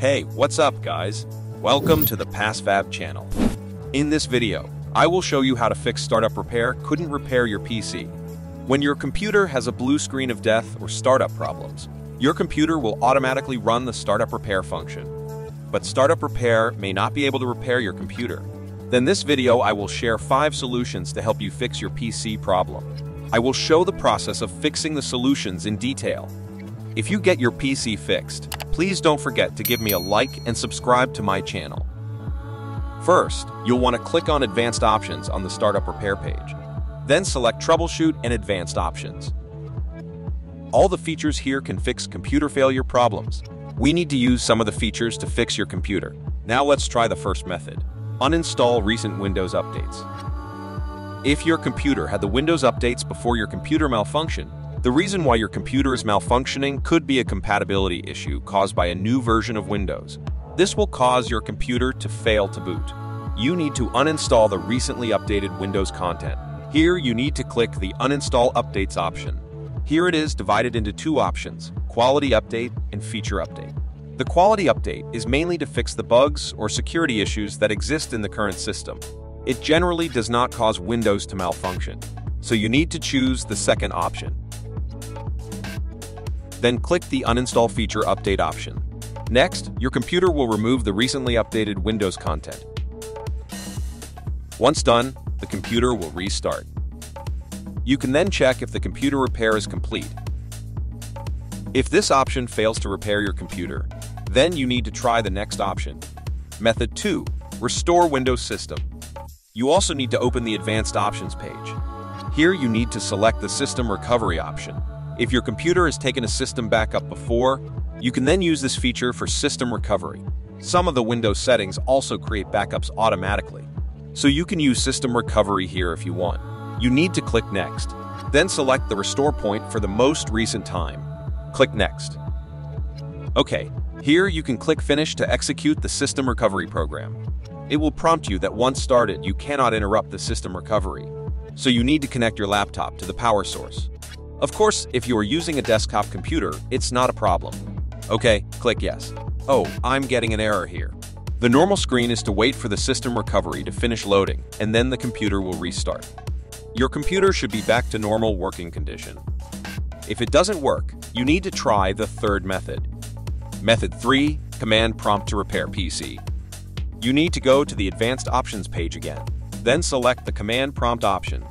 Hey, what's up guys? Welcome to the PassFab channel. In this video, I will show you how to fix Startup Repair couldn't repair your PC. When your computer has a blue screen of death or startup problems, your computer will automatically run the Startup Repair function. But Startup Repair may not be able to repair your computer. Then this video I will share 5 solutions to help you fix your PC problem. I will show the process of fixing the solutions in detail. If you get your PC fixed, please don't forget to give me a like and subscribe to my channel. First, you'll want to click on Advanced Options on the Startup Repair page. Then select Troubleshoot and Advanced Options. All the features here can fix computer failure problems. We need to use some of the features to fix your computer. Now let's try the first method. Uninstall recent Windows updates. If your computer had the Windows updates before your computer malfunctioned, the reason why your computer is malfunctioning could be a compatibility issue caused by a new version of Windows. This will cause your computer to fail to boot. You need to uninstall the recently updated Windows content. Here, you need to click the Uninstall Updates option. Here it is divided into two options, Quality Update and Feature Update. The Quality Update is mainly to fix the bugs or security issues that exist in the current system. It generally does not cause Windows to malfunction, so you need to choose the second option. Then click the Uninstall Feature Update option. Next, your computer will remove the recently updated Windows content. Once done, the computer will restart. You can then check if the computer repair is complete. If this option fails to repair your computer, then you need to try the next option. Method 2. Restore Windows System. You also need to open the Advanced Options page. Here you need to select the System Recovery option. If your computer has taken a system backup before, you can then use this feature for system recovery. Some of the Windows settings also create backups automatically, so you can use system recovery here if you want. You need to click Next. Then select the restore point for the most recent time. Click Next. Okay, here you can click Finish to execute the system recovery program. It will prompt you that once started, you cannot interrupt the system recovery, so you need to connect your laptop to the power source. Of course, if you are using a desktop computer, it's not a problem. Okay, click yes. Oh, I'm getting an error here. The normal screen is to wait for the system recovery to finish loading, and then the computer will restart. Your computer should be back to normal working condition. If it doesn't work, you need to try the third method. Method 3, Command Prompt to Repair PC. You need to go to the Advanced Options page again, then select the Command Prompt option.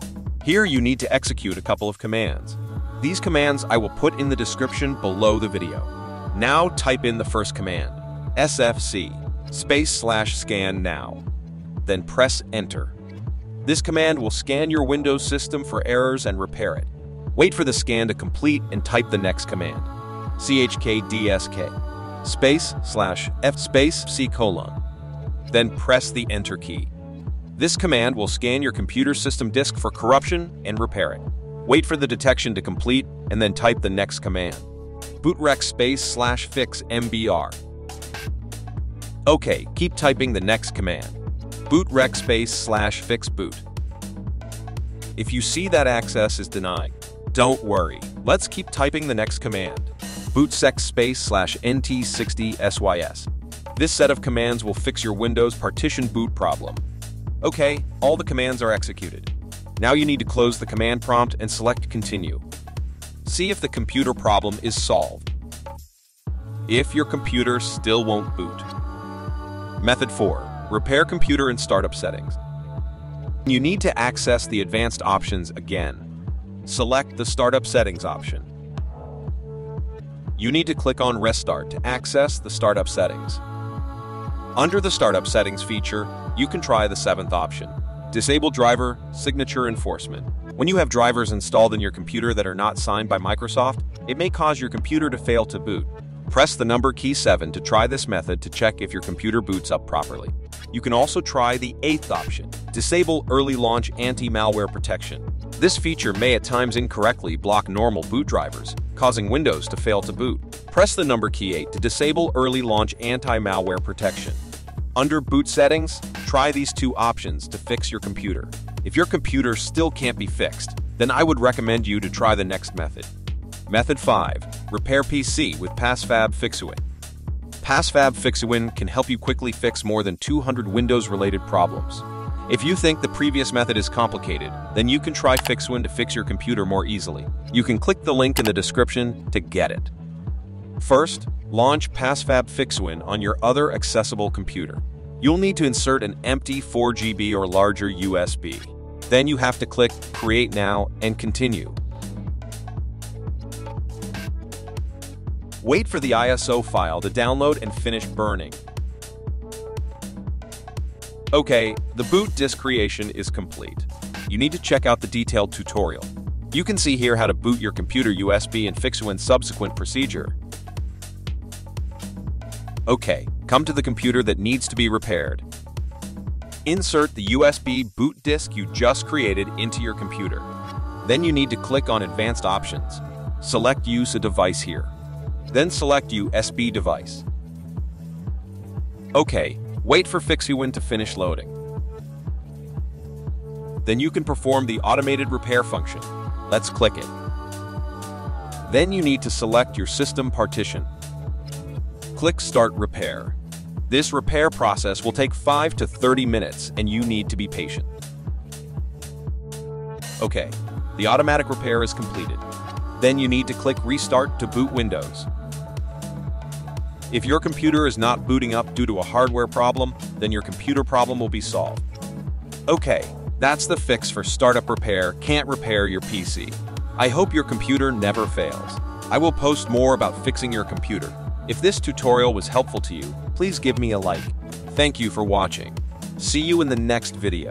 Here you need to execute a couple of commands. These commands I will put in the description below the video. Now type in the first command, sfc, space slash scan now. Then press enter. This command will scan your Windows system for errors and repair it. Wait for the scan to complete and type the next command, chkdsk, space slash f space c colon. Then press the enter key. This command will scan your computer system disk for corruption and repair it. Wait for the detection to complete, and then type the next command. bootrec space slash fix mbr. Okay, keep typing the next command. bootrec space slash fix boot. If you see that access is denied, don't worry. Let's keep typing the next command. bootsect space slash nt60 sys. This set of commands will fix your Windows partition boot problem. Okay, all the commands are executed. Now you need to close the command prompt and select Continue. See if the computer problem is solved. If your computer still won't boot. Method 4. Repair computer and startup settings. You need to access the advanced options again. Select the Startup Settings option. You need to click on Restart to access the startup settings. Under the Startup Settings feature, you can try the seventh option, Disable driver signature enforcement. When you have drivers installed in your computer that are not signed by Microsoft, it may cause your computer to fail to boot. Press the number key 7 to try this method to check if your computer boots up properly. You can also try the eighth option, Disable Early Launch Anti-Malware Protection. This feature may at times incorrectly block normal boot drivers, causing Windows to fail to boot. Press the number key 8 to disable Early Launch Anti-Malware Protection. Under Boot Settings, try these two options to fix your computer. If your computer still can't be fixed, then I would recommend you to try the next method. Method 5. Repair PC with PassFab FixUWin. PassFab FixUWin can help you quickly fix more than 200 Windows-related problems. If you think the previous method is complicated, then you can try FixUWin to fix your computer more easily. You can click the link in the description to get it. First, launch PassFab FixUWin on your other accessible computer. You'll need to insert an empty 4GB or larger USB. Then you have to click Create Now and Continue. Wait for the ISO file to download and finish burning. Okay, the boot disk creation is complete. You need to check out the detailed tutorial. You can see here how to boot your computer USB and FixUWin subsequent procedure. Okay, come to the computer that needs to be repaired. Insert the USB boot disk you just created into your computer. Then you need to click on Advanced Options. Select Use a device here. Then select USB device. Okay, wait for FixUWin to finish loading. Then you can perform the automated repair function. Let's click it. Then you need to select your system partition. Click Start Repair. This repair process will take 5 to 30 minutes and you need to be patient. Okay, the automatic repair is completed. Then you need to click Restart to boot Windows. If your computer is not booting up due to a hardware problem, then your computer problem will be solved. Okay, that's the fix for startup repair can't repair your PC. I hope your computer never fails. I will post more about fixing your computer. If this tutorial was helpful to you, please give me a like. Thank you for watching. See you in the next video.